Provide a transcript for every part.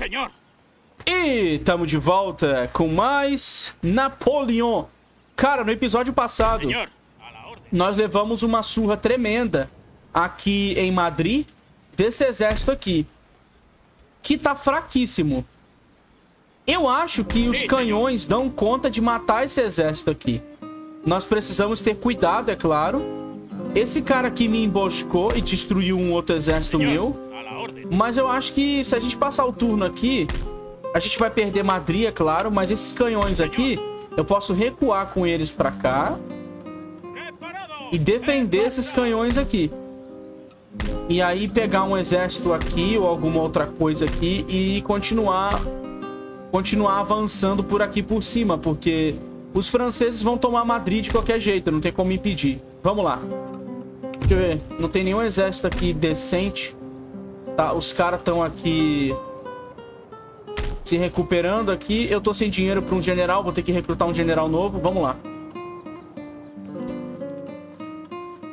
senhor. E estamos de volta com mais Napoleon. Cara, no episódio passado, Senhor, nós levamos uma surra tremenda aqui em Madrid desse exército aqui. Que tá fraquíssimo. Eu acho que os canhões dão conta de matar esse exército aqui. Nós precisamos ter cuidado, é claro. Esse cara aqui me emboscou e destruiu um outro exército meu. Mas eu acho que se a gente passar o turno aqui, a gente vai perder Madrid, é claro. Mas esses canhões aqui, eu posso recuar com eles pra cá e defender esses canhões aqui. E aí pegar um exército aqui ou alguma outra coisa aqui e continuar continuar avançando por aqui por cima, porque os franceses vão tomar Madrid de qualquer jeito, não tem como impedir. Vamos lá. Deixa eu ver, não tem nenhum exército aqui decente. Tá, os caras estão aqui se recuperando aqui. Eu tô sem dinheiro para um general, vou ter que recrutar um general novo. Vamos lá.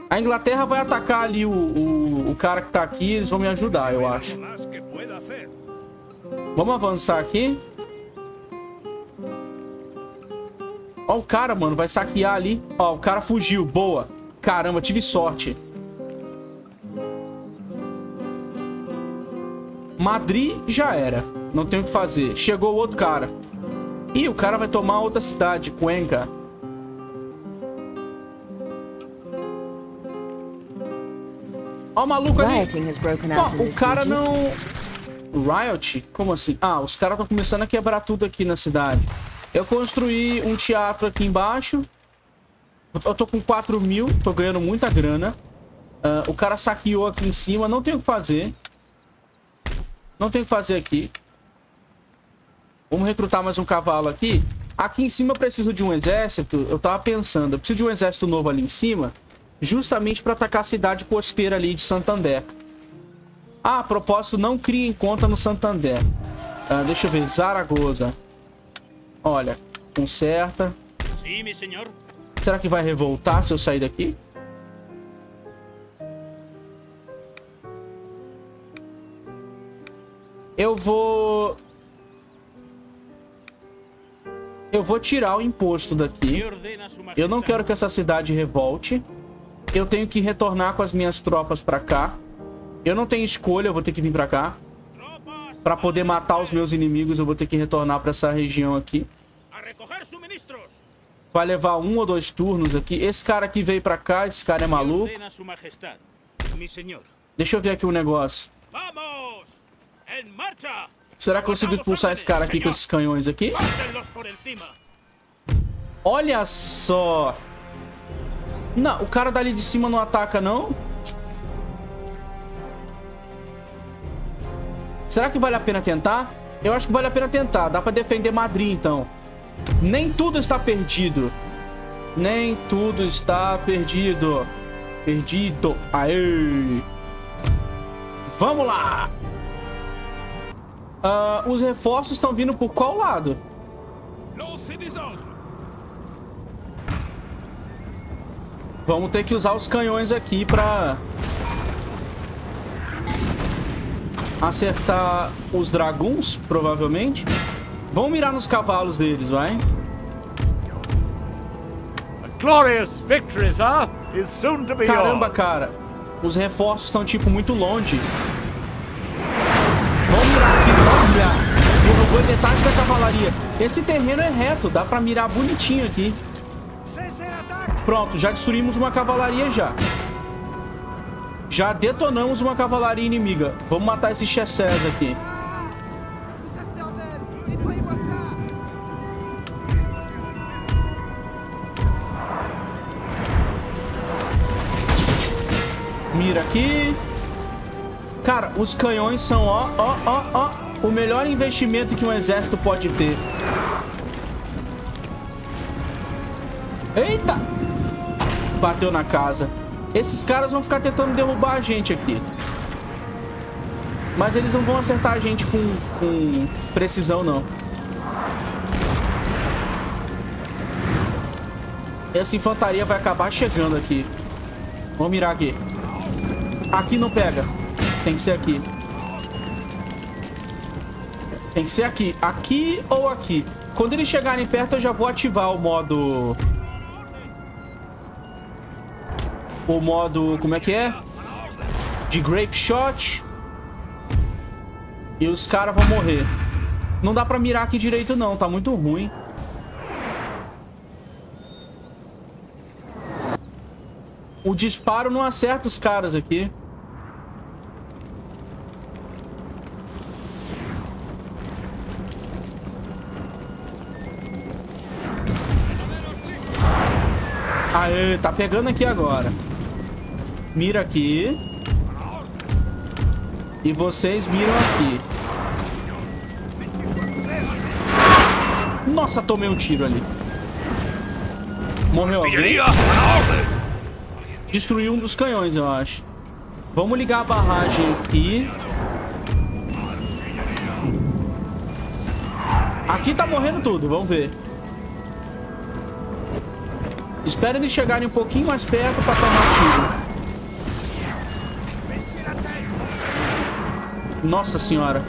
A Inglaterra vai atacar ali o, o, o cara que tá aqui. Eles vão me ajudar, eu acho. Vamos avançar aqui. Ó o cara, mano. Vai saquear ali. Ó, o cara fugiu. Boa. Caramba, tive sorte. Madrid já era. Não tem o que fazer. Chegou o outro cara. Ih, o cara vai tomar outra cidade. Cuenca. Ó o maluco ali. Ó, o cara não... Riot? Como assim? Ah, os caras estão começando a quebrar tudo aqui na cidade. Eu construí um teatro aqui embaixo. Eu tô com 4 mil, tô ganhando muita grana. Ah, o cara saqueou aqui em cima, não tem o que fazer. Não tem o que fazer aqui. Vamos recrutar mais um cavalo aqui. Aqui em cima eu preciso de um exército. Eu tava pensando, eu preciso de um exército novo ali em cima. Justamente para atacar a cidade costeira ali de Santander. Ah, a propósito, não cria em conta no Santander. Ah, deixa eu ver, Zaragoza. Olha, conserta. Será que vai revoltar se eu sair daqui? Eu vou... Eu vou tirar o imposto daqui. Eu não quero que essa cidade revolte. Eu tenho que retornar com as minhas tropas pra cá. Eu não tenho escolha, eu vou ter que vir pra cá. Pra poder matar os meus inimigos, eu vou ter que retornar pra essa região aqui. Vai levar um ou dois turnos aqui. Esse cara aqui veio pra cá, esse cara é ¿Qué maluco. Deixa eu ver aqui um negócio. ¡Vamos! Será que eu consigo expulsar esse cara aqui com esses canhões aqui? Olha só. Não, o cara dali de cima não ataca, não? Será que vale a pena tentar? Eu acho que vale a pena tentar. Dá pra defender Madrid, então. Nem tudo está perdido. Nem tudo está perdido. Perdido. Aê! Vamos lá! Ah, os reforços estão vindo por qual lado? Vamos ter que usar os canhões aqui pra... Acertar os dragões, provavelmente. Vamos mirar nos cavalos deles, vai. A glorious victory, sir, is soon to be Caramba, cara. Os reforços estão, tipo, muito longe. Mirar. Derrubou metade da cavalaria. Esse terreno é reto, dá pra mirar bonitinho aqui. Pronto, já destruímos uma cavalaria já. Já detonamos uma cavalaria inimiga. Vamos matar esses chessés aqui. Mira aqui. Cara, os canhões são, ó, ó, ó, ó, o melhor investimento que um exército pode ter. Eita! Bateu na casa. Esses caras vão ficar tentando derrubar a gente aqui. Mas eles não vão acertar a gente com, com precisão, não. Essa infantaria vai acabar chegando aqui. Vamos mirar aqui. Aqui não pega. Tem que ser aqui. Tem que ser aqui. Aqui ou aqui. Quando eles chegarem perto, eu já vou ativar o modo... O modo... Como é que é? De Grape Shot. E os caras vão morrer. Não dá pra mirar aqui direito, não. Tá muito ruim. O disparo não acerta os caras aqui. Aê, tá pegando aqui agora. Mira aqui. E vocês miram aqui. Nossa, tomei um tiro ali. Morreu alguém? Destruiu um dos canhões, eu acho. Vamos ligar a barragem aqui. Aqui tá morrendo tudo, vamos ver. Espera eles chegarem um pouquinho mais perto pra tomar tiro. Nossa senhora.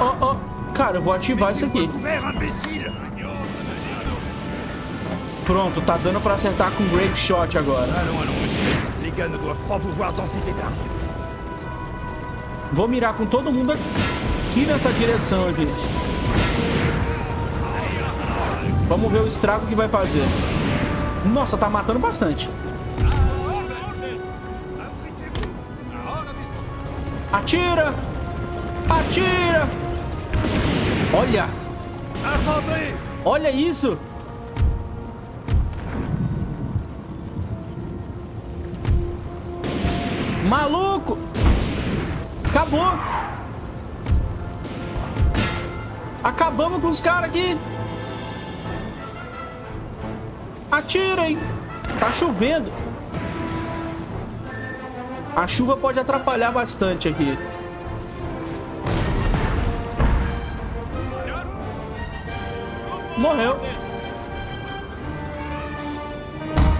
Ó, ó, ó. Cara, eu vou ativar isso aqui. Pronto, tá dando pra acertar com Grape Shot agora. Vou mirar com todo mundo aqui nessa direção aqui. Vamos ver o estrago que vai fazer. Nossa, tá matando bastante. Atira! Atira! Olha! Olha isso! Maluco! Acabou! Acabamos com os caras aqui! Atirem! Tá chovendo! A chuva pode atrapalhar bastante aqui. Morreu.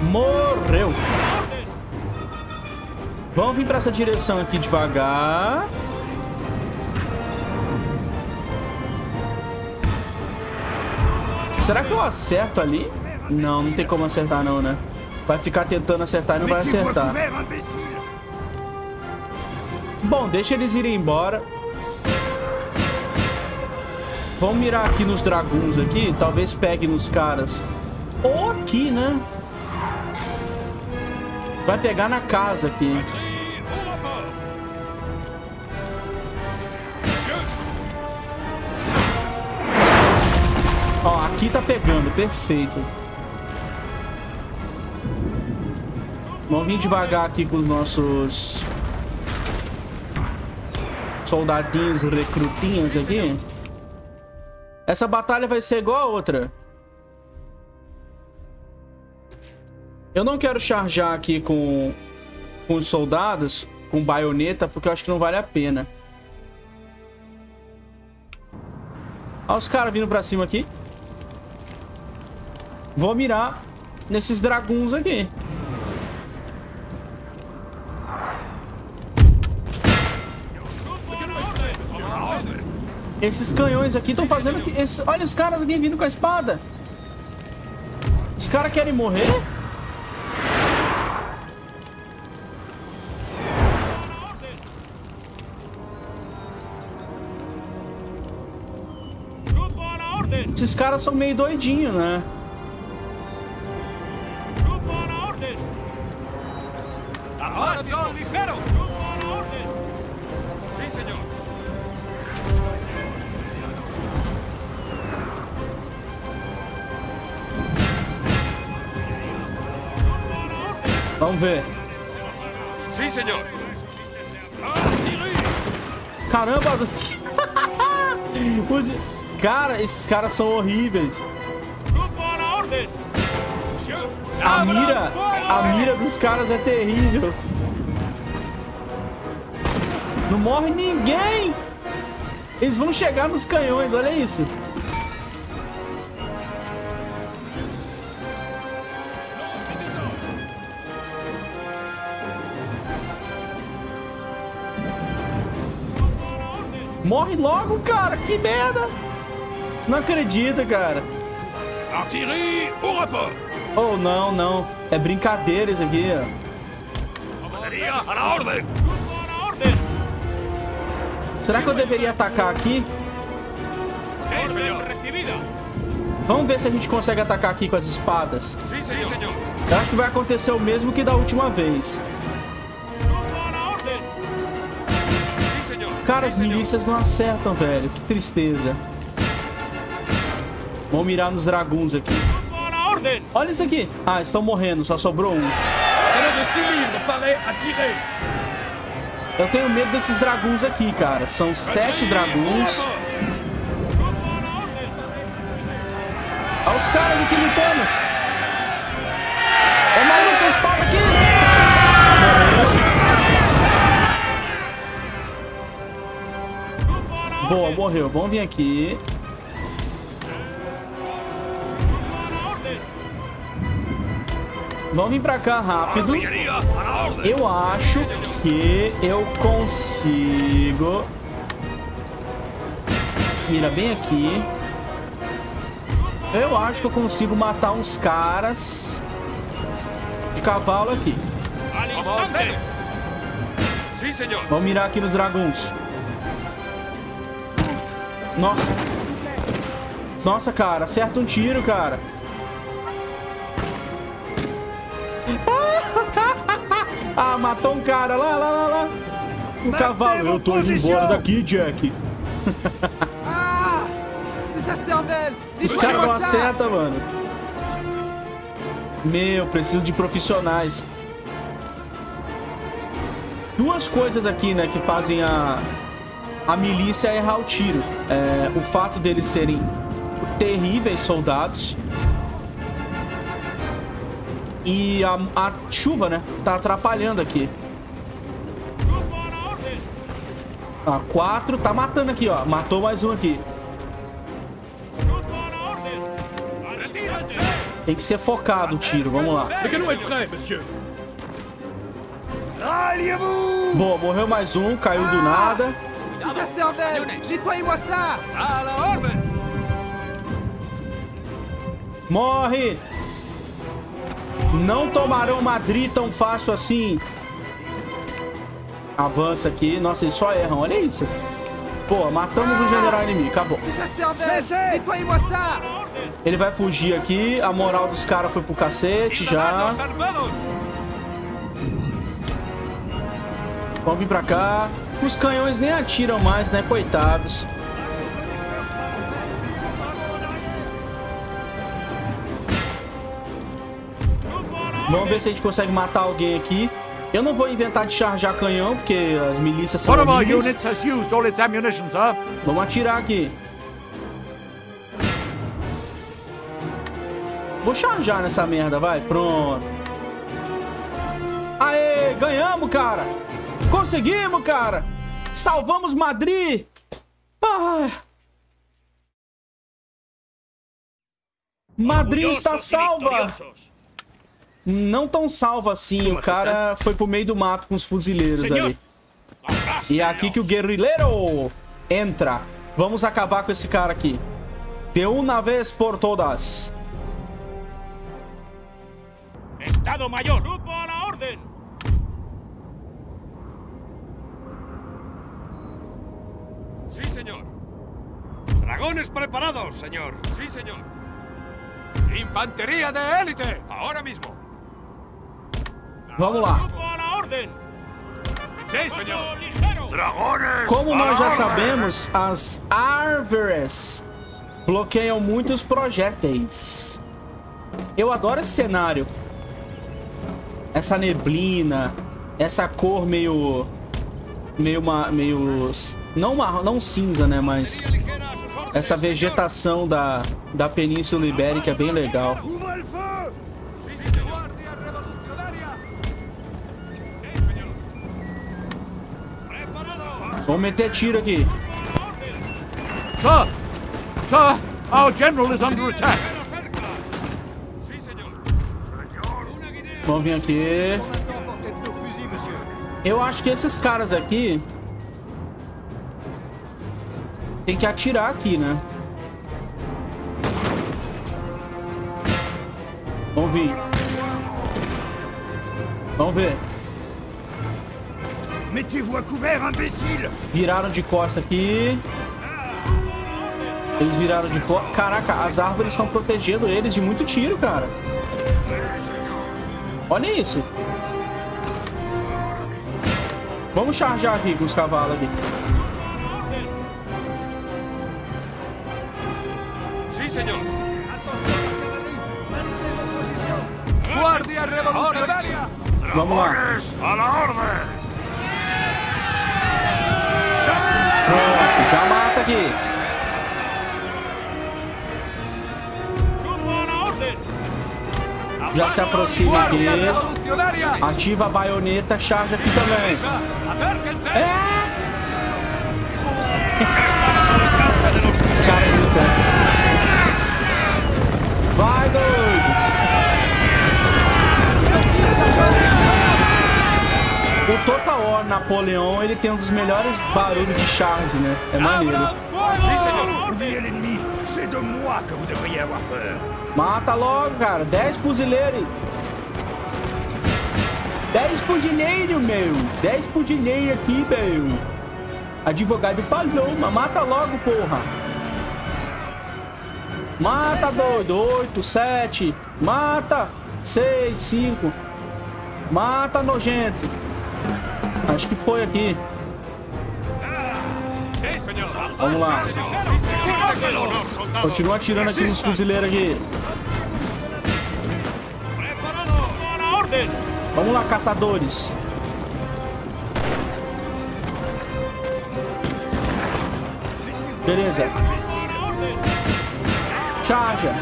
Morreu. Vamos vir para essa direção aqui devagar. Será que eu acerto ali? Não, não tem como acertar não, né? Vai ficar tentando acertar e não vai acertar. Bom, deixa eles irem embora. Vamos mirar aqui nos draguns aqui. Talvez pegue nos caras. Ou aqui, né? Vai pegar na casa aqui. Ó, aqui tá pegando. Perfeito. Vamos vir devagar aqui com os nossos... Soldadinhos, recrutinhas aqui. Essa batalha vai ser igual a outra. Eu não quero charjar aqui com, com os soldados, com baioneta, porque eu acho que não vale a pena. Olha os caras vindo pra cima aqui. Vou mirar nesses draguns aqui. Esses canhões aqui estão fazendo... que- Esse... Olha os caras vindo com a espada. Os caras querem morrer? Esses caras são meio doidinhos, né? Grupo a la orden. Avanzón, Vamos ver. Señor Artillerie. Caramba! Os- Cara, esses caras são horríveis. A mira, a mira dos caras é terrível. Não morre ninguém. Eles vão chegar nos canhões, olha isso. Morre logo, cara. Que merda. Não acredito, cara. Au rapport. Oh, não, não. É brincadeira isso aqui, ó. Será que eu deveria atacar aqui? Vamos ver se a gente consegue atacar aqui com as espadas. Eu acho que vai acontecer o mesmo que da última vez. Cara, as milícias não acertam, velho. Que tristeza. Vamos mirar nos draguns aqui. Olha isso aqui. Ah, estão morrendo. Só sobrou um. Eu tenho medo desses draguns aqui, cara. São sete orden. Olha os caras aqui lutando. Boa, morreu. Vamos vir aqui. Vamos vir pra cá rápido. Eu acho que eu consigo. Mira bem aqui. Eu acho que eu consigo matar uns caras de cavalo aqui. Vamos mirar aqui nos draguns. Nossa. Nossa, cara. Acerta um tiro, cara. ah, matou um cara. Lá, lá, lá, lá. Um cavalo. Eu tô indo embora daqui, Jack. Ah Os caras não acertam, mano. Meu, preciso de profissionais. Duas coisas aqui, né, que fazem a, a milícia errar o tiro. É, o fato deles serem terríveis soldados. E a, a chuva, né, tá atrapalhando aqui. A. A quatro tá matando aqui, ó. Matou mais um aqui. Tem que ser focado o tiro, vamos lá. Boa, morreu mais um, caiu do nada. Sa cervelle Nettoyez-moi ça a la. Morre! Não tomarão Madrid tão fácil assim. Avança aqui. Nossa, eles só erram. Olha isso. Pô, matamos o general inimigo. Acabou. Ça Ele vai fugir aqui. A moral dos caras foi pro cacete já. Vamos vir pra cá. Os canhões nem atiram mais, né? Coitados. Vamos ver se a gente consegue matar alguém aqui. Eu não vou inventar de charjar canhão, porque as milícias são sir. Vamos atirar aqui. Vou charjar nessa merda, vai. Pronto. Aê, ganhamos, cara. Conseguimos, cara. Salvamos Madrid. Ah. Madrid está salva. Não tão salva assim. O cara foi pro meio do mato com os fuzileiros ali. E é aqui que o guerrilheiro entra. Vamos acabar com esse cara aqui. De uma vez por todas. Estado Mayor. Grupo a la orden. Sí, señor. Dragones preparados, señor. Sí, señor. Infantería de élite. Ahora mismo. Vamos lá. Paso ligero. Dragones. Como nós já sabemos, as árvores bloqueiam muitos projéteis. Eu adoro esse cenário. Essa neblina, essa cor meio meio ma- meio não marrom, não cinza, né, mas Essa vegetação da da Península Ibérica é bem legal. Vamos meter tiro aqui. Sir! Sir! Our general is under attack. Vamos vir aqui. Eu acho que esses caras aqui Tem que atirar aqui, né? Vamos vir. Vamos ver. Mettez-vous à couvert, imbécile Viraram de costa aqui. Eles viraram de costa. Caraca, as árvores estão protegendo eles de muito tiro, cara. Olha isso. Vamos charjar aqui com os cavalos aqui. Vamos lá. Pronto, já mata aqui. Já se aproxima aqui. Ativa a baioneta, charge aqui também. É! Os caras gritando. Vai, doido! O Total War Napoleão, ele tem um dos melhores barulhos de charge, né? É maneiro. Mata logo, cara. 10 fuzileiros. 10 fuzileiros, meu. 10 fuzileiros aqui, meu. Advogado Paloma. Mata logo, porra. Mata, doido. 8, 7. Mata. 6, 5. Mata, nojento. Acho que foi aqui. Vamos lá. Continua atirando aqui nos fuzileiros aqui. Vamos lá, caçadores. Beleza. Charja.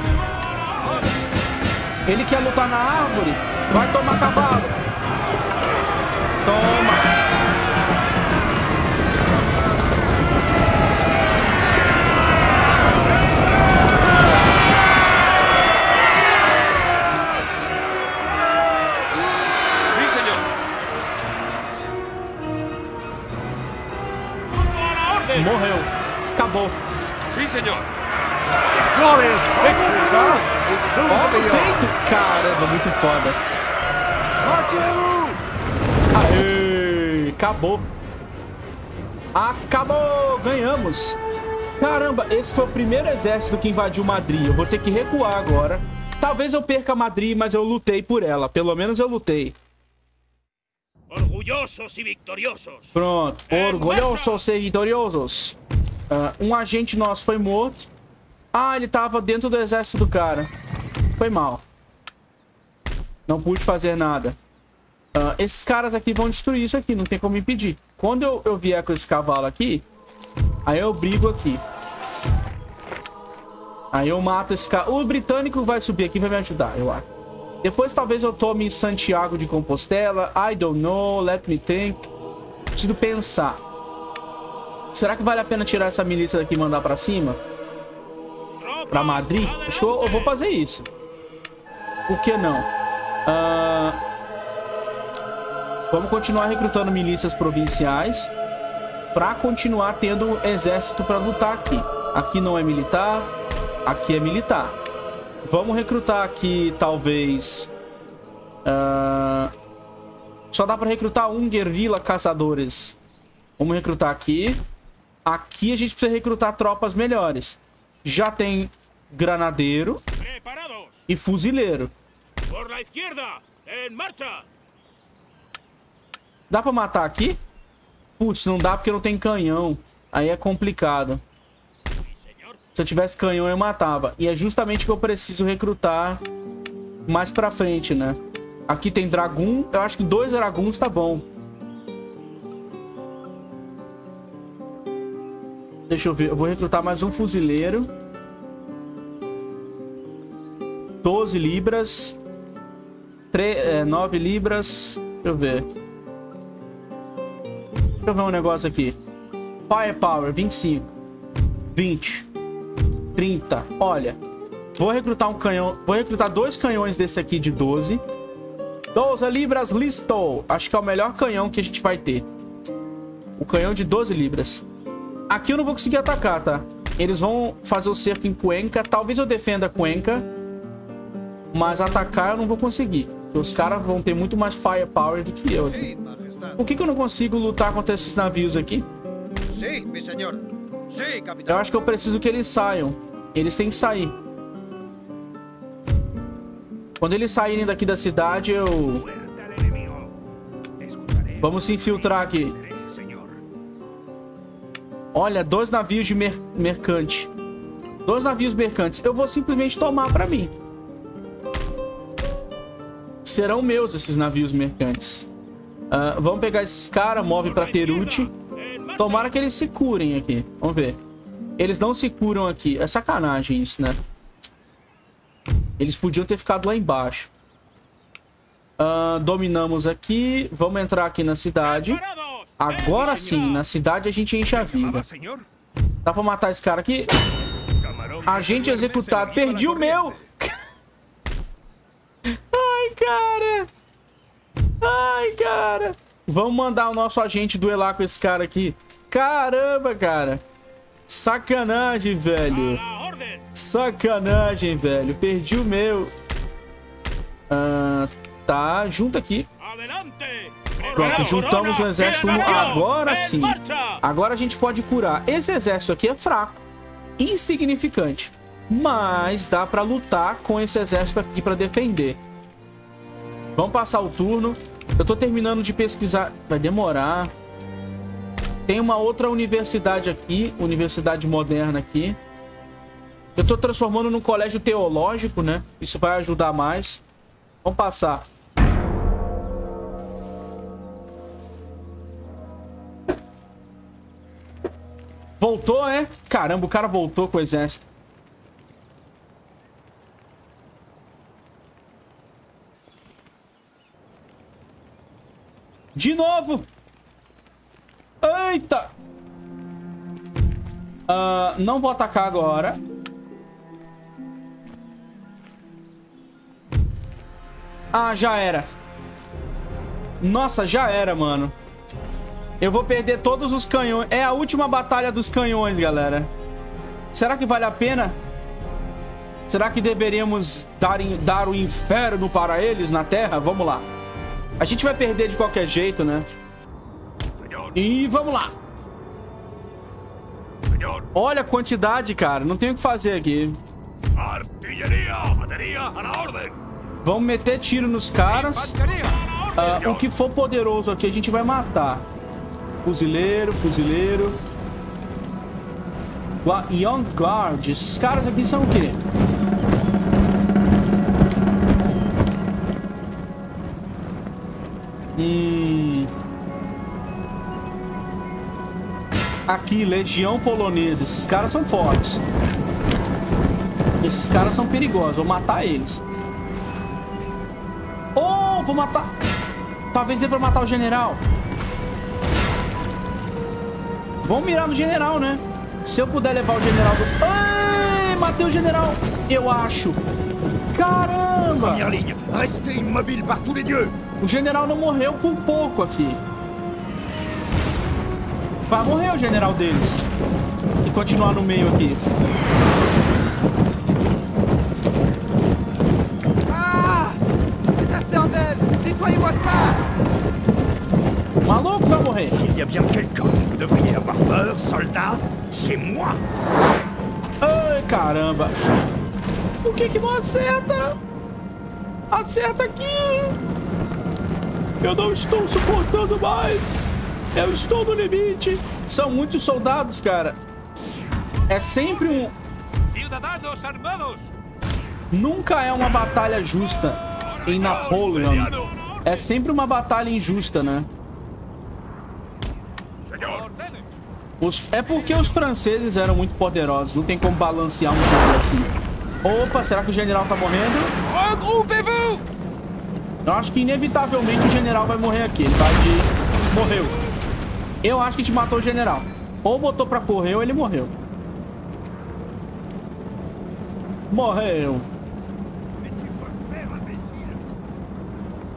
Ele quer lutar na árvore. Vai tomar cavalo. Toma. Morreu. Acabou. Sí, señor. Glorious victories, huh It's soon Ó, to be yours feito. Caramba, muito foda. Marchez-vous Aê, acabou. Acabou, ganhamos. Caramba, esse foi o primeiro exército que invadiu Madrid. Eu vou ter que recuar agora. Talvez eu perca Madrid, mas eu lutei por ela. Pelo menos eu lutei. ¡Orgullosos y victoriosos! Pronto. Orgulhosos e vitoriosos. Ah, um agente nosso foi morto. Ah, ele tava dentro do exército do cara. Foi mal. Não pude fazer nada. Ah, esses caras aqui vão destruir isso aqui. Não tem como impedir. Quando eu, eu vier com esse cavalo aqui, aí eu brigo aqui. Aí eu mato esse cara. O britânico vai subir aqui vai me ajudar, eu acho. Depois talvez eu tome Santiago de Compostela. I don't know. Let me think. Preciso pensar. Será que vale a pena tirar essa milícia daqui e mandar pra cima? Pra Madrid? Acho que eu, eu vou fazer isso. Por que não? Ah, Vamos continuar recrutando milícias provinciais. Pra continuar tendo exército pra lutar aqui. Aqui não é militar. Aqui é militar. Vamos recrutar aqui, talvez... ah, Só dá pra recrutar um guerrilla caçadores. Vamos recrutar aqui. Aqui a gente precisa recrutar tropas melhores. Já tem granadeiro ¡Preparados! e fuzileiro. ¡Por la izquierda! ¡En marcha! Dá pra matar aqui? Putz, não dá porque não tem canhão. Aí é complicado. Se eu tivesse canhão, eu matava. E é justamente que eu preciso recrutar mais pra frente, né? Aqui tem dragão. Eu acho que dois dragões tá bom. Deixa eu ver. Eu vou recrutar mais um fuzileiro. 12 libras. 3, é, 9 libras. Deixa eu ver. Deixa eu ver um negócio aqui. Firepower, 25. 20. 30. Olha. Vou recrutar um canhão. Vou recrutar dois canhões desse aqui de 12. 12 libras listo. Acho que é o melhor canhão que a gente vai ter. O canhão de 12 libras. Aqui eu não vou conseguir atacar, tá? Eles vão fazer o cerco em Cuenca. Talvez eu defenda Cuenca. Mas atacar eu não vou conseguir. Porque os caras vão ter muito mais firepower do que eu aqui. Por que, que eu não consigo lutar contra esses navios aqui? Sí, mi señor. Sí, Eu capitán. acho que eu preciso que eles saiam. Eles têm que sair. Quando eles saírem daqui da cidade, eu... Vamos se infiltrar aqui. Olha, dois navios de mer mercante. Dois navios mercantes. Eu vou simplesmente tomar pra mim. Serão meus esses navios mercantes. Ah, vamos pegar esses caras, move pra marcha. Tomara que eles se curem aqui. Vamos ver. Eles não se curam aqui. É sacanagem isso, né? Eles podiam ter ficado lá embaixo. Ah, dominamos aqui. Vamos entrar aqui na cidade. Agora sim, na cidade a gente enche a vida. Dá pra matar esse cara aqui? Agente executado. Perdi o meu. Ai, cara. Ai, cara. Vamos mandar o nosso agente duelar com esse cara aqui. Caramba, cara. Sacanagem, velho. Sacanagem, velho. Perdi o meu. Ah, tá, junta aqui. Pronto, juntamos o exército no... Agora sim. Agora a gente pode curar. Esse exército aqui é fraco. Insignificante. Mas dá pra lutar com esse exército aqui pra defender. Vamos passar o turno. Eu tô terminando de pesquisar. Vai demorar. Tem uma outra universidade aqui. Universidade moderna aqui. Eu tô transformando num colégio teológico, né? Isso vai ajudar mais. Vamos passar. Voltou, é? Caramba, o cara voltou com o exército. De novo! Eita! Ah, não vou atacar agora. Ah, já era. Nossa, já era, mano. Eu vou perder todos os canhões. É a última batalha dos canhões, galera. Será que vale a pena? Será que deveríamos dar, dar o inferno para eles na Terra? Vamos lá. A gente vai perder de qualquer jeito, né? E vamos lá. Olha a quantidade, cara. Não tem o que fazer aqui. Vamos meter tiro nos caras. Ah, o que for poderoso aqui a gente vai matar. Fuzileiro, fuzileiro. Young Guard. Esses caras aqui são o quê? Aqui, Legião Polonesa. Esses caras são fortes. Esses caras são perigosos. Vou matar eles. Oh, vou matar. Talvez dê pra matar o general. Vamos mirar no general, né? Se eu puder levar o general do... Ai, matei o general. Eu acho. Caramba. Première ligne, restez immobile par tous les dieux O general não morreu por pouco aqui. Vai morrer o general deles. Se continuar no meio aqui. Ah Nettoyez-moi ça O maluco vai morrer. S'il y a bien quelqu'un dont vous devriez avoir peur, soldat, c'est moi Ai, caramba. O que que não acerta? Acerta aqui. Eu não estou suportando mais. Eu estou no limite. São muitos soldados, cara. É sempre um... Ciudadanos armados. Nunca é uma batalha justa em Napoleon. É sempre uma batalha injusta, né? Os- É porque os franceses eram muito poderosos. Não tem como balancear um jogo assim. Opa, será que o general tá morrendo? Regroupez-vous Eu acho que inevitavelmente o general vai morrer aqui. Ele vai de... Morreu. Eu acho que a gente matou o general. Ou botou pra correr ou ele morreu. Morreu.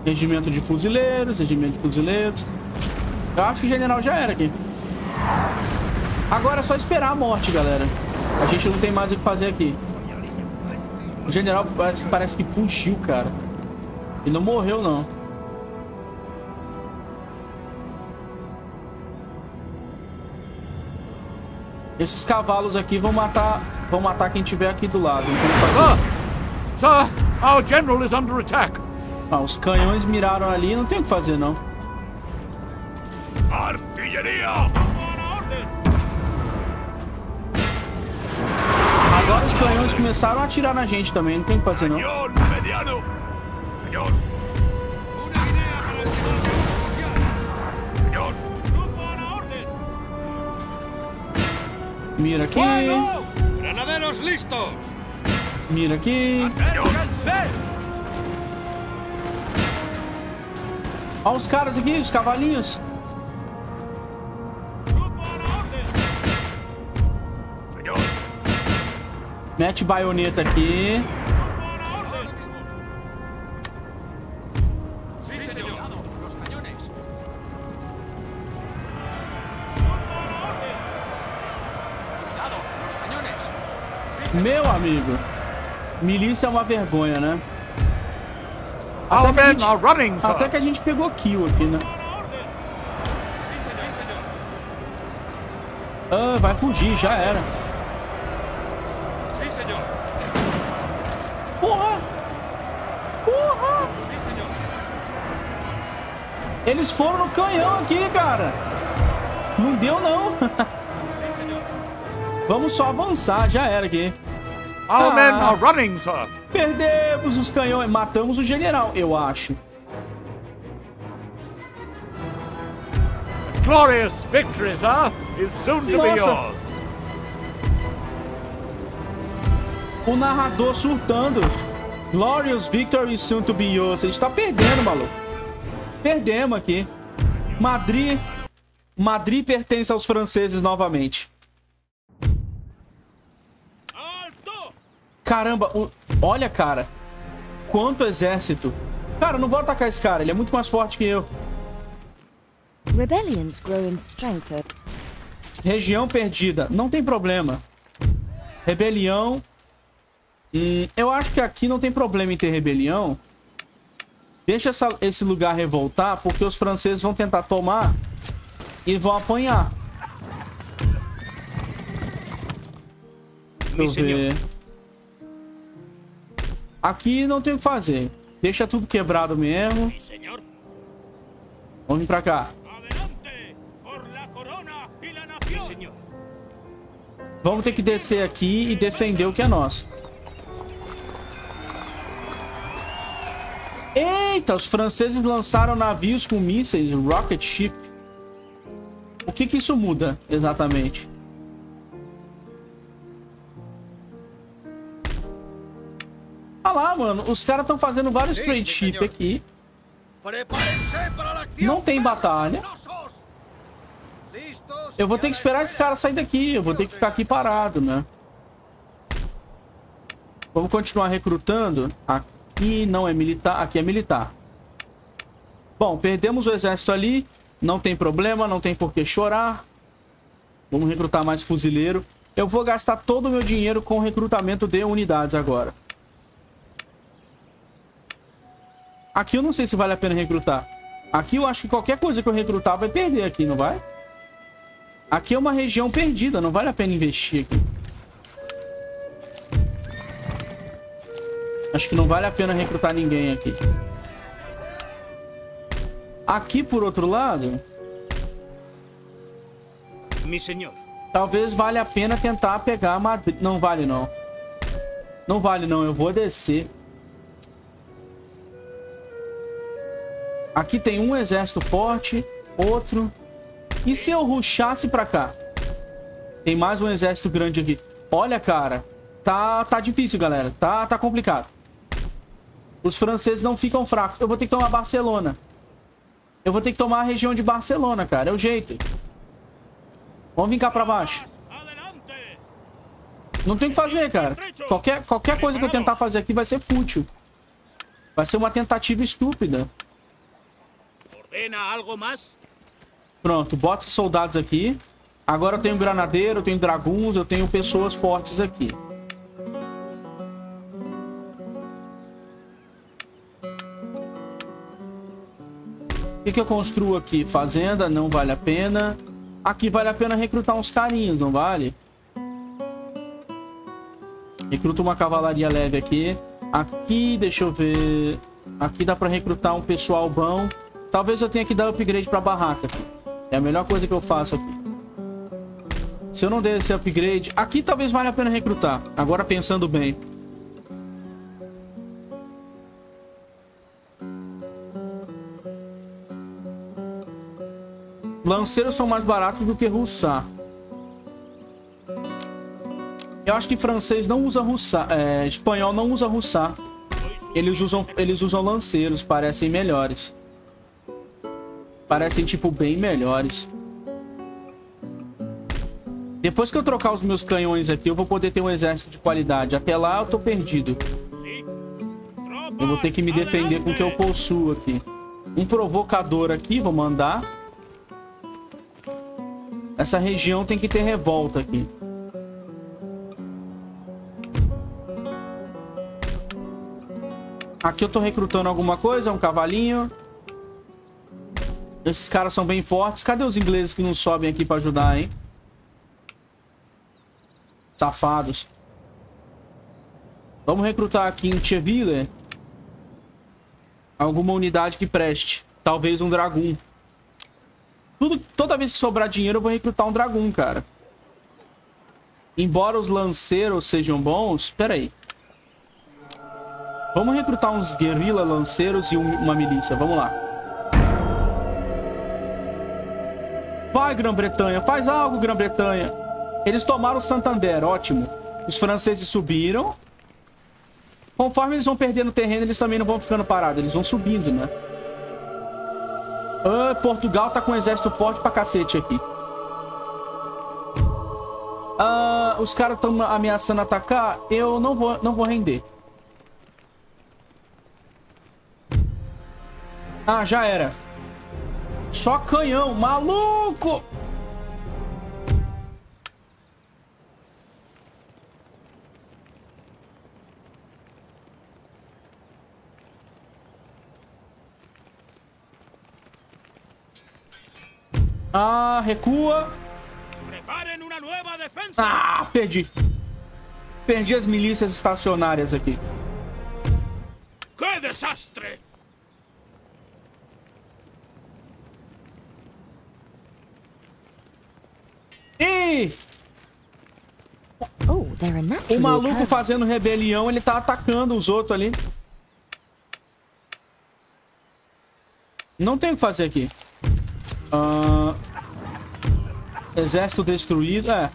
Regimento de fuzileiros, regimento de fuzileiros. Eu acho que o general já era aqui. Agora é só esperar a morte, galera. A gente não tem mais o que fazer aqui. O general parece, parece que fugiu, cara. Ele não morreu, não. Esses cavalos aqui vão matar, vão matar quem tiver aqui do lado. Não tem o que fazer. Sir! Sir! Our general is under attack! Ah, os canhões miraram ali, não tem o que fazer, não. ¡Artillería! ¡Toma la orden! Agora os canhões começaram a atirar na gente também, não tem o que fazer, não. ¡Cañón mediano! Señor. Mira aqui, ¡Fuego! ¡Granaderos listos! mira aqui. Olha os caras aqui, os cavalinhos. Mete baioneta aqui. Meu amigo. Milícia é uma vergonha, né? Até que, a gente, running, até que a gente pegou kill aqui, né? Ah, vai fugir, já era. Porra! Porra! Eles foram no canhão aqui, cara. Não deu, não. Vamos só avançar, já era aqui. Our Ah. men are running, sir! Perdemos os canhões. Matamos o general, eu acho. Glorious victory, sir, is soon to be Nossa. yours! O narrador surtando. Glorious victory soon to be yours. A gente tá perdendo, maluco. Perdemos aqui. Madrid. Madrid pertence aos franceses novamente. ¡Alto! Caramba, o- olha, cara. Quanto exército. Cara, eu não vou atacar esse cara. Ele é muito mais forte que eu. Rebellions grow in strength. over Região perdida. Não tem problema. Rebelião. Hum, eu acho que aqui não tem problema em ter rebelião. Deixa essa- esse lugar revoltar, porque os franceses vão tentar tomar e vão apanhar. Deixa eu ver. Aqui não tem o que fazer. Deixa tudo quebrado mesmo. Vamos vir pra cá. Vamos ter que descer aqui e defender o que é nosso. Eita, os franceses lançaram navios com mísseis, rocket ship. O que que isso muda, exatamente? Lá, mano, os caras estão fazendo vários Sim, trade ship senhor. aqui. Não tem batalha. Eu vou ter que esperar esse cara sair daqui. Eu vou ter que ficar aqui parado, né? Vamos continuar recrutando. Aqui não é militar. Aqui é militar. Bom, perdemos o exército ali. Não tem problema, não tem por que chorar. Vamos recrutar mais fuzileiro. Eu vou gastar todo o meu dinheiro com recrutamento de unidades agora. Aqui eu não sei se vale a pena recrutar. Aqui eu acho que qualquer coisa que eu recrutar vai perder aqui, não vai? Aqui é uma região perdida, não vale a pena investir aqui. Acho que não vale a pena recrutar ninguém aqui. Aqui, por outro lado, talvez valha a pena tentar pegar Madrid. Não vale, não. Não vale, não. Eu vou descer. Aqui tem um exército forte, outro. E se eu rushasse pra cá? Tem mais um exército grande aqui. Olha, cara. Tá, tá difícil, galera. Tá, tá complicado. Os franceses não ficam fracos. Eu vou ter que tomar Barcelona. Eu vou ter que tomar a região de Barcelona, cara. É o jeito. Vamos vir cá pra baixo. Não tem o que fazer, cara. Qualquer, qualquer coisa que eu tentar fazer aqui vai ser fútil. Vai ser uma tentativa estúpida. ¿Ordena algo más? Pronto, bota esses soldados aqui. Agora eu tenho granadeiro, eu tenho draguns, eu tenho pessoas fortes aqui. O que, que eu construo aqui? Fazenda, não vale a pena. Aqui vale a pena recrutar uns carinhos, não vale? Recruta uma cavalaria leve aqui. Aqui, deixa eu ver... Aqui dá pra recrutar um pessoal bom. Talvez eu tenha que dar upgrade pra barraca. É a melhor coisa que eu faço aqui. Se eu não der esse upgrade... Aqui talvez valha a pena recrutar. Agora pensando bem. Lanceiros são mais baratos do que russar. Eu acho que francês não usa russar. É, espanhol não usa russar. Eles usam, eles usam lanceiros, parecem melhores. Parecem, tipo, bem melhores. Depois que eu trocar os meus canhões aqui, eu vou poder ter um exército de qualidade. Até lá, eu tô perdido. Eu vou ter que me defender com o que eu possuo aqui. Um provocador aqui, vou mandar. Essa região tem que ter revolta aqui. Aqui eu tô recrutando alguma coisa, um cavalinho. Esses caras são bem fortes. Cadê os ingleses que não sobem aqui pra ajudar, hein? Safados. Vamos recrutar aqui em Cheville. Alguma unidade que preste. Talvez um dragão. Tudo, toda vez que sobrar dinheiro, eu vou recrutar um dragão, cara. Embora os lanceiros sejam bons... Pera aí. Vamos recrutar uns guerrilla lanceiros e um, uma milícia. Vamos lá. Vai, Grã-Bretanha. Faz algo, Grã-Bretanha. Eles tomaram Santander. Ótimo. Os franceses subiram. Conforme eles vão perdendo terreno, eles também não vão ficando parados. Eles vão subindo, né? Ah, Portugal tá com um exército forte pra cacete aqui. Ah, os caras estão ameaçando atacar. Eu não vou, não vou render. Ah, já era. Só canhão, maluco! Ah, recua. Ah, perdi. Perdi as milícias estacionárias aqui. Oh, O maluco fazendo rebelião, ele tá atacando os outros ali. Não tem o que fazer aqui. Ah, exército destruído. É.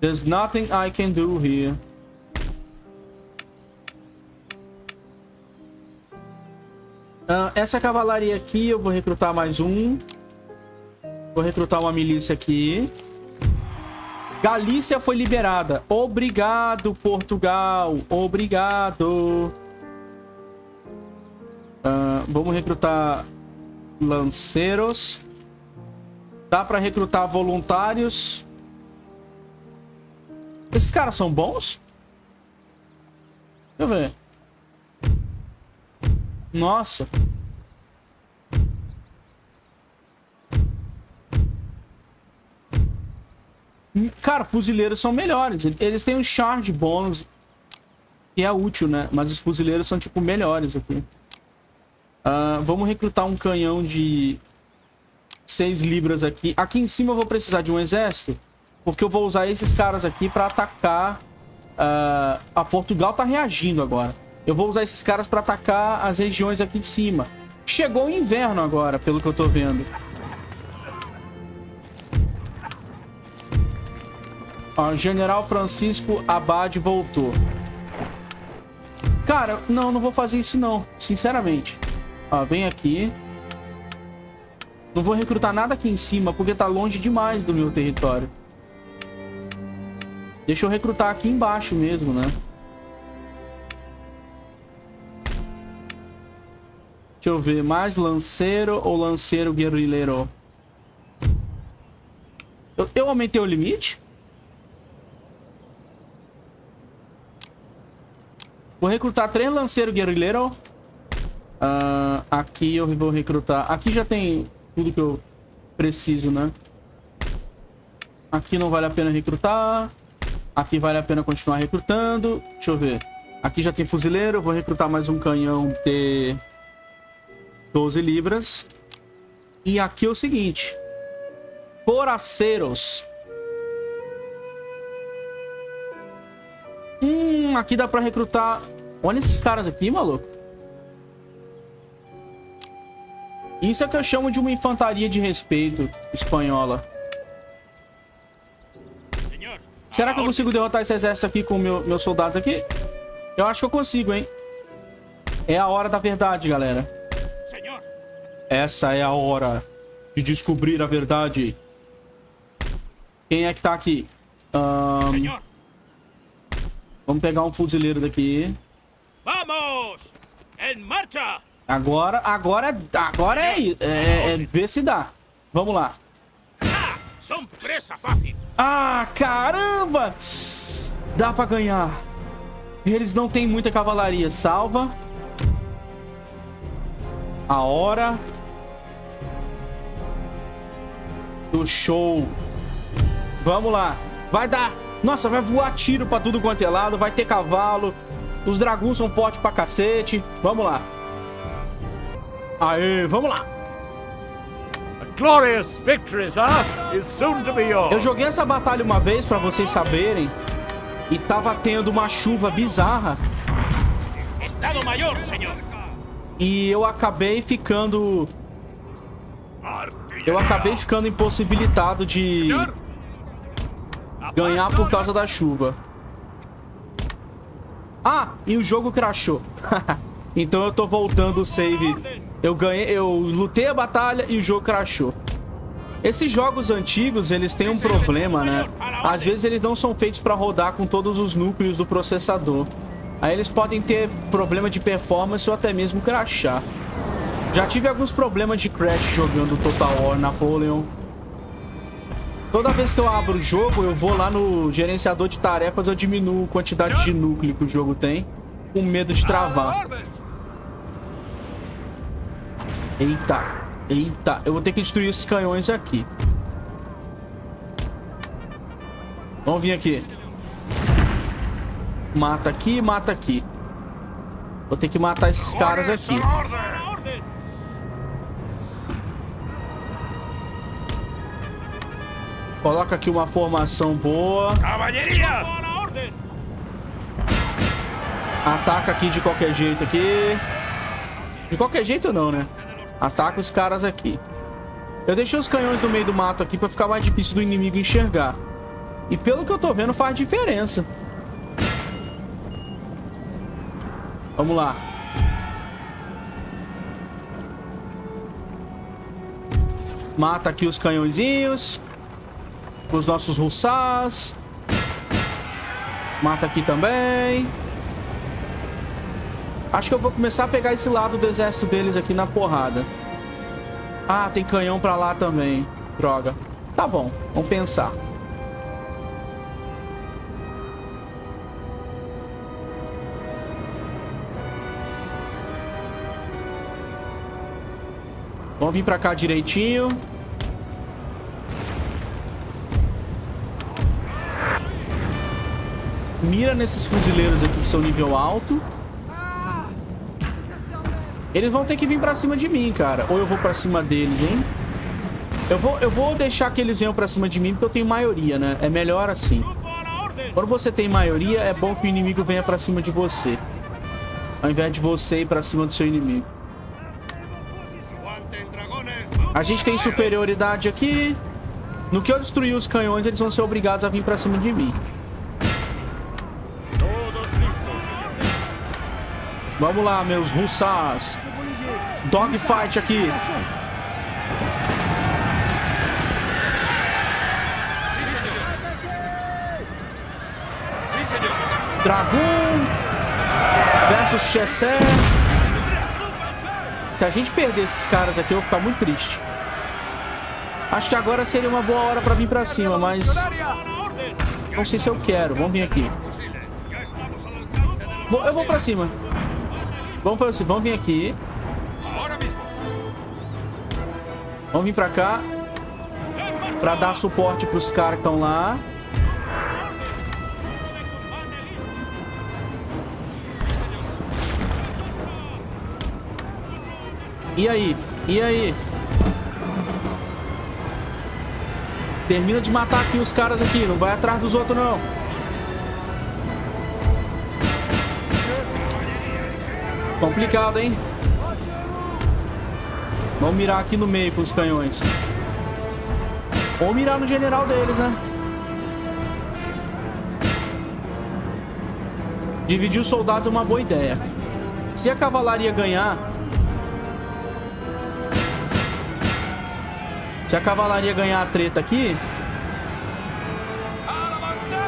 There's nothing I can do here. Ah, essa cavalaria aqui, eu vou recrutar mais um. Vou recrutar uma milícia aqui. Galícia foi liberada. Obrigado, Portugal. Obrigado. Ah, vamos recrutar lanceiros. Dá pra recrutar voluntários. Esses caras são bons? Deixa eu ver. Nossa. Cara, fuzileiros são melhores. Eles têm um charge bônus. Que é útil, né? Mas os fuzileiros são, tipo, melhores aqui. Ah, vamos recrutar um canhão de 6 libras aqui. Aqui em cima eu vou precisar de um exército. Porque eu vou usar esses caras aqui pra atacar... ah, a Portugal tá reagindo agora. Eu vou usar esses caras pra atacar as regiões aqui de cima. Chegou o inverno agora, pelo que eu tô vendo. Ó, General Francisco Abad voltou. Cara, não, não vou fazer isso não. Sinceramente. Ó, vem aqui. Não vou recrutar nada aqui em cima, porque tá longe demais do meu território. Deixa eu recrutar aqui embaixo mesmo, né? Deixa eu ver. Mais lanceiro ou lanceiro guerrilheiro? Eu, eu aumentei o limite? Vou recrutar três lanceiros guerrilheiros. Ah, aqui eu vou recrutar... Aqui já tem tudo que eu preciso, né? Aqui não vale a pena recrutar. Aqui vale a pena continuar recrutando. Deixa eu ver. Aqui já tem fuzileiro. Vou recrutar mais um canhão de 12 libras. E aqui é o seguinte. Coraceiros. Hum, aqui dá pra recrutar... Olha esses caras aqui, maluco. Isso é que eu chamo de uma infantaria de respeito espanhola. Será que eu consigo derrotar esse exército aqui com meu, meus soldados aqui? Eu acho que eu consigo, hein? É a hora da verdade, galera. Essa é a hora de descobrir a verdade. Quem é que tá aqui? Señor. vamos pegar um fuzileiro daqui. ¡Vamos! ¡En marcha! Agora, agora, agora é, i- é, é ver se dá. Vamos lá. ¡Ja! ¡Son presa fácil! Ah, caramba! Dá pra ganhar. Eles não têm muita cavalaria. Salva. A hora. Do show. Vamos lá. Vai dar. Nossa, vai voar tiro pra tudo quanto é lado. Vai ter cavalo. Os dragões são fortes pra cacete. Vamos lá. Aê, vamos lá. A glorious victory, sir, is soon to be yours. Eu joguei essa batalha uma vez pra vocês saberem. E tava tendo uma chuva bizarra. ¡Estado Mayor, señor! E eu acabei ficando. Eu acabei ficando impossibilitado de ganhar por causa da chuva. Ah, e o jogo crashou. então eu tô voltando o save. Eu ganhei, eu lutei a batalha e o jogo crashou. Esses jogos antigos, eles têm um problema, né? Às vezes eles não são feitos pra rodar com todos os núcleos do processador. Aí eles podem ter problema de performance ou até mesmo crashar. Já tive alguns problemas de crash jogando Total War Napoleon. Toda vez que eu abro o jogo, eu vou lá no gerenciador de tarefas, eu diminuo a quantidade de núcleo que o jogo tem, com medo de travar. Eita, eita. Eu vou ter que destruir esses canhões aqui. Vamos vir aqui. Mata aqui, mata aqui. Vou ter que matar esses caras aqui. Coloca aqui uma formação boa. ¡Caballería! ¡A la orden! Ataca aqui de qualquer jeito aqui. De qualquer jeito não, né? Ataca os caras aqui. Eu deixei os canhões no meio do mato aqui pra ficar mais difícil do inimigo enxergar. E pelo que eu tô vendo, faz diferença. Vamos lá. Mata aqui os canhõezinhos. Os nossos russás. Mata aqui também. Acho que eu vou começar a pegar esse lado do exército deles aqui na porrada. Ah, tem canhão pra lá também. Droga. Tá bom, vamos pensar. Vamos vir pra cá direitinho. Mira nesses fuzileiros aqui que são nível alto. Eles vão ter que vir pra cima de mim, cara. Ou eu vou pra cima deles, hein? Eu vou, eu vou deixar que eles venham pra cima de mim porque eu tenho maioria, né? É melhor assim. Quando você tem maioria, é bom que o inimigo venha pra cima de você. Ao invés de você ir pra cima do seu inimigo. A gente tem superioridade aqui. No que eu destruir os canhões, eles vão ser obrigados a vir pra cima de mim. Vamos lá, meus russas. Dogfight aqui. Dragon versus Chessé. Se a gente perder esses caras aqui, eu vou ficar muito triste. Acho que agora seria uma boa hora pra vir pra cima, mas não sei se eu quero. Vamos vir aqui. Eu vou pra cima. Vamos pra cima. Vamos vir aqui. Vamos vir pra cá. Pra dar suporte pros caras que estão lá. E aí? E aí? Termina de matar aqui os caras aqui. Não vai atrás dos outros, não. Complicado, hein? Vamos mirar aqui no meio com os canhões. Ou mirar no general deles, né? Dividir os soldados é uma boa ideia. Se a cavalaria ganhar... Se a cavalaria ganhar a treta aqui...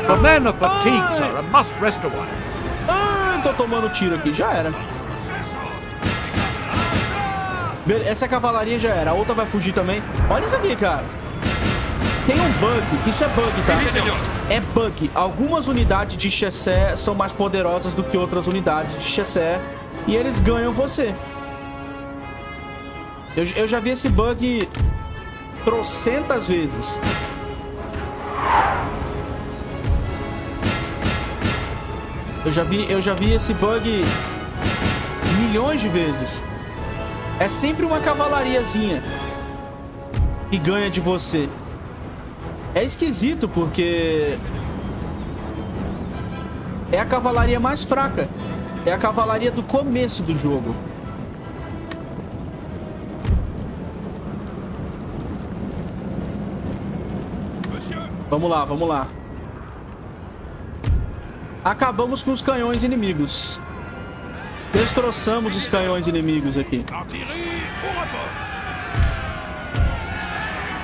The men are fatigued, sir, and must rest a while. Ah, tô tomando tiro aqui. Já era. Essa cavalaria já era. A outra vai fugir também. Olha isso aqui, cara. Tem um bug, que isso é bug, tá? É bug. Algumas unidades de Chessé são mais poderosas do que outras unidades de Chessé. E eles ganham você. Eu, eu já vi esse bug trocentas vezes. Eu já vi, eu já vi esse bug milhões de vezes. É sempre uma cavalariazinha que ganha de você. É esquisito porque é a cavalaria mais fraca. É a cavalaria do começo do jogo. Vamos lá, vamos lá. Acabamos com os canhões inimigos. Destroçamos os canhões inimigos aqui.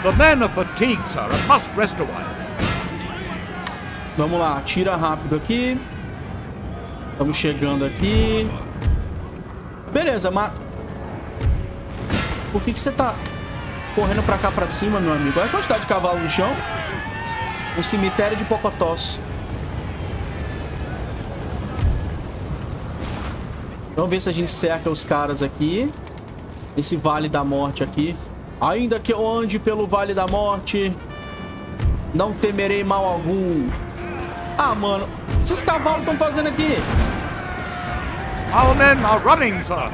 The men are fatigued, sir, and must rest a while. Vamos lá, tira rápido aqui. Estamos chegando aqui. Beleza, mas... Por que, que você tá correndo pra cá pra cima, meu amigo? Olha a quantidade de cavalo no chão. Um cemitério de Pocotós. Vamos ver se a gente cerca os caras aqui. Esse Vale da Morte aqui. Ainda que eu ande pelo Vale da Morte, não temerei mal algum. Ah, mano. Esses cavalos estão fazendo aqui? Our men are running, sir.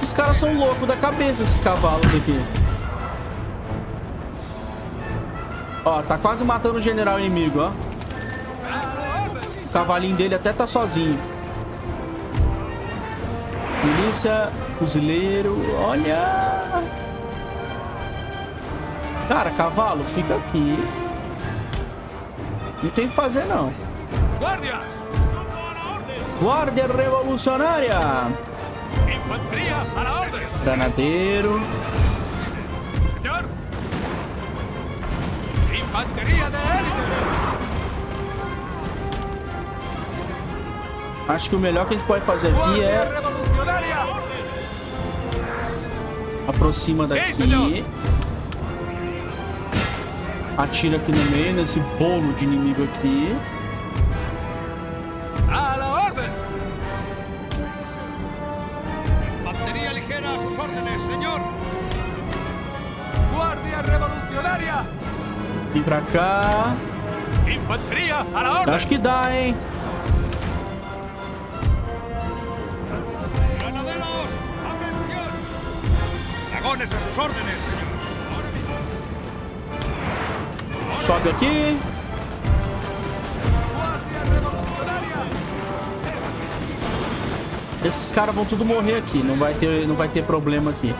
Esses caras são loucos da cabeça, esses cavalos aqui. Ó, tá quase matando o general inimigo, ó. O cavalinho dele até tá sozinho. Milícia, fuzileiro, olha. Cara, cavalo, fica aqui. Não tem o que fazer, não. ¡Guardias! Guardia Revolucionária. ¡Infantería a la orden! Granadeiro. ¡Señor! ¡Infantería de élite! Acho que o melhor que a gente pode fazer aqui ¡Guardia é! Aproxima Sim, daqui. senhor. Atira aqui no meio, nesse bolo de inimigo aqui. ¡A la orden! Infantería ligera a sus órdenes, señor. ¡Guardia revolucionaria! Vem pra cá. ¡Infantería a la orden! Acho que dá, hein? Dragones a sus órdenes, señor. Sobe aqui. Esses caras vão tudo morrer aqui. Não vai ter, não vai ter problema aqui.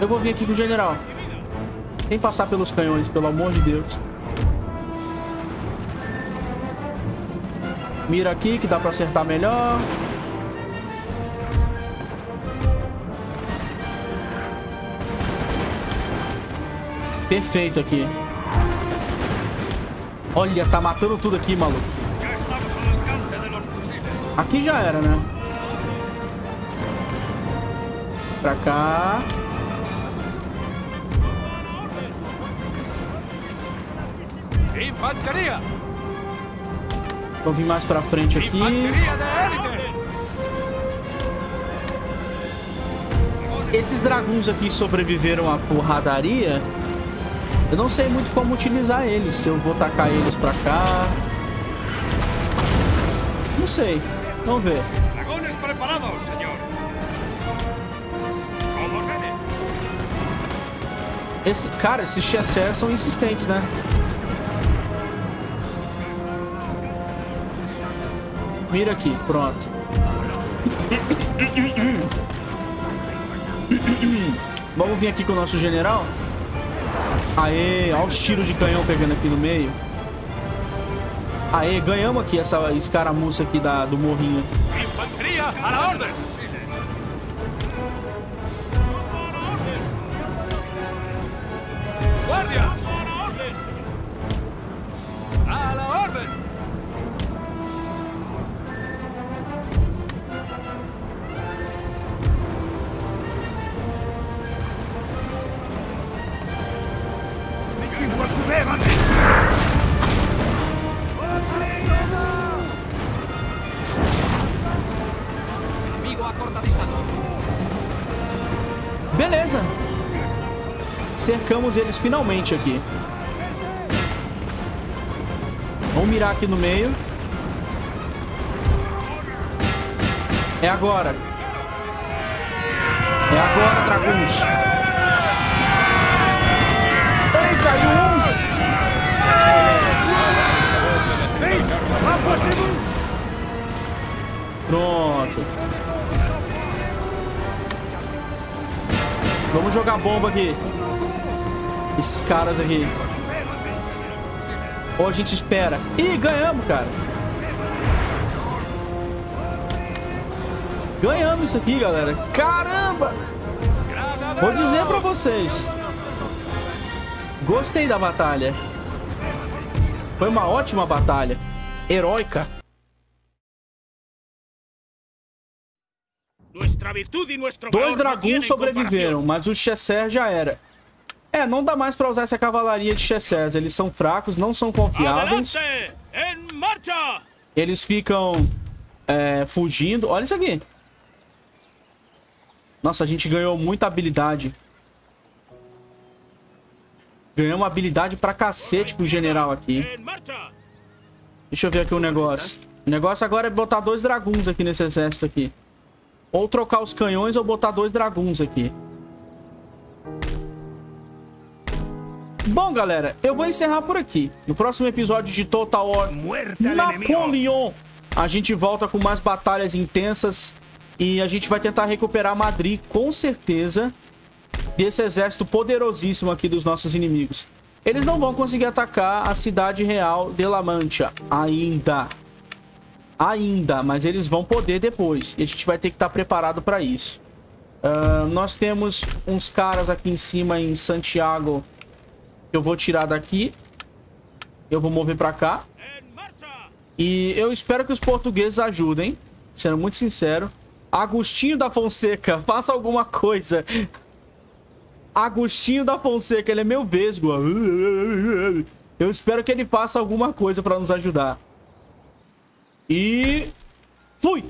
Eu vou vir aqui com o general. Sem passar pelos canhões, pelo amor de Deus. Mira aqui que dá pra acertar melhor. Perfeito aqui. Olha, tá matando tudo aqui, maluco. Aqui já era, né? Pra cá. Infanteria! Vou vir mais pra frente aqui. Esses dragões aqui sobreviveram à porradaria. Eu não sei muito como utilizar eles. Se eu vou tacar eles pra cá. Não sei. Vamos ver. Dragones preparados, señor. Como. Esse, cara, esses Chesser são insistentes, né? Mira aqui, pronto. Vamos vir aqui com o nosso general. Aê, olha os tiros de canhão pegando aqui no meio. Aê, ganhamos aqui essa escaramuça aqui da, do morrinho. Infantería a la orden! ¡Guardia! Cercamos eles finalmente aqui. Vamos mirar aqui no meio. É agora. É agora, Draguns. Ei, caiu um. Pronto. Vamos jogar bomba aqui. Esses caras aqui. Ou a gente espera. Ih, ganhamos, cara. Ganhamos isso aqui, galera. Caramba! Vou dizer pra vocês. Gostei da batalha. Foi uma ótima batalha. Heróica. Dois tienen sobreviveram, mas o Chesser já era. É, não dá mais pra usar essa cavalaria de Chessers. Eles são fracos, não são confiáveis. Eles ficam é, fugindo. Olha isso aqui. Nossa, a gente ganhou muita habilidade. Ganhamos habilidade pra cacete com o general aqui. Deixa eu ver aqui o negócio. O negócio agora é botar dois draguns aqui nesse exército aqui. Ou trocar os canhões ou botar dois draguns aqui. Bom, galera, eu vou encerrar por aqui. No próximo episódio de Total War Napoleon, a gente volta com mais batalhas intensas e a gente vai tentar recuperar Madrid, com certeza, desse exército poderosíssimo aqui dos nossos inimigos. Eles não vão conseguir atacar a cidade real de La Mancha ainda. Ainda, mas eles vão poder depois. E a gente vai ter que estar preparado para isso. Ah, nós temos uns caras aqui em cima em Santiago. Eu vou tirar daqui. Eu vou mover para cá. E eu espero que os portugueses ajudem. Sendo muito sincero. Agostinho da Fonseca, faça alguma coisa. Agostinho da Fonseca, ele é meu vesgo. Eu espero que ele faça alguma coisa para nos ajudar. E... Fui!